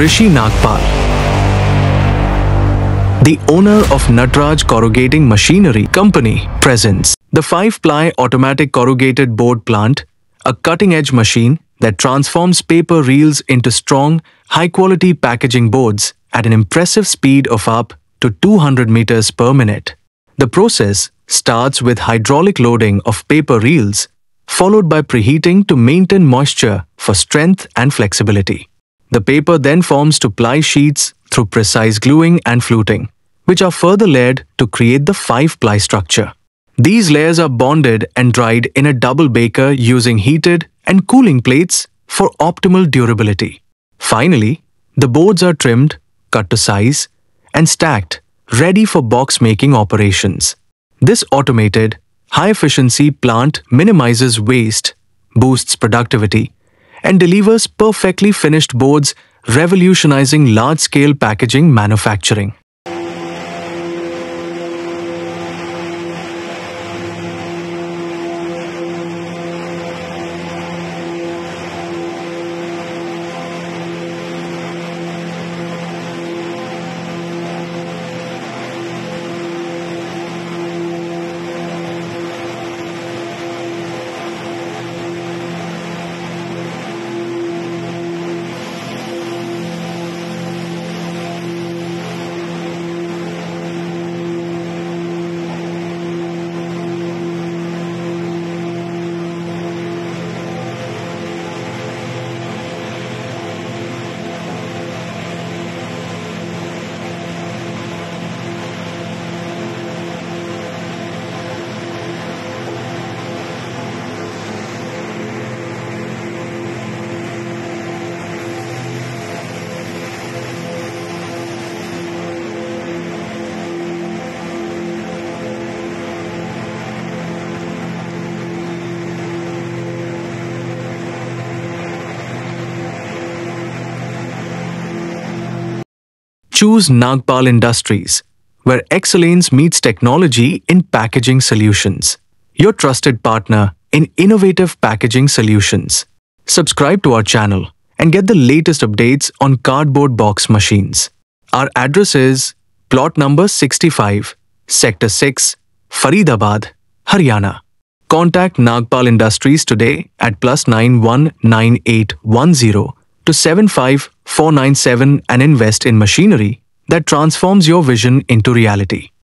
Rishi Nagpal, the owner of Natraj Corrugating Machinery Company, presents the 5-ply automatic corrugated board plant, a cutting-edge machine that transforms paper reels into strong, high-quality packaging boards at an impressive speed of up to 200 meters per minute. The process starts with hydraulic loading of paper reels, followed by preheating to maintain moisture for strength and flexibility. The paper then forms to ply sheets through precise gluing and fluting, which are further layered to create the 5-ply structure. These layers are bonded and dried in a double backer using heated and cooling plates for optimal durability. Finally, the boards are trimmed, cut to size, and stacked, ready for box making operations. This automated, high efficiency plant minimizes waste, boosts productivity, and delivers perfectly finished boards, revolutionizing large scale packaging manufacturing. Choose Nagpal Industries, where excellence meets technology in packaging solutions. Your trusted partner in innovative packaging solutions. Subscribe to our channel and get the latest updates on cardboard box machines. Our address is plot number 65, sector 6, Faridabad, Haryana. Contact Nagpal Industries today at plus 919810 to 75497 and invest in machinery that transforms your vision into reality.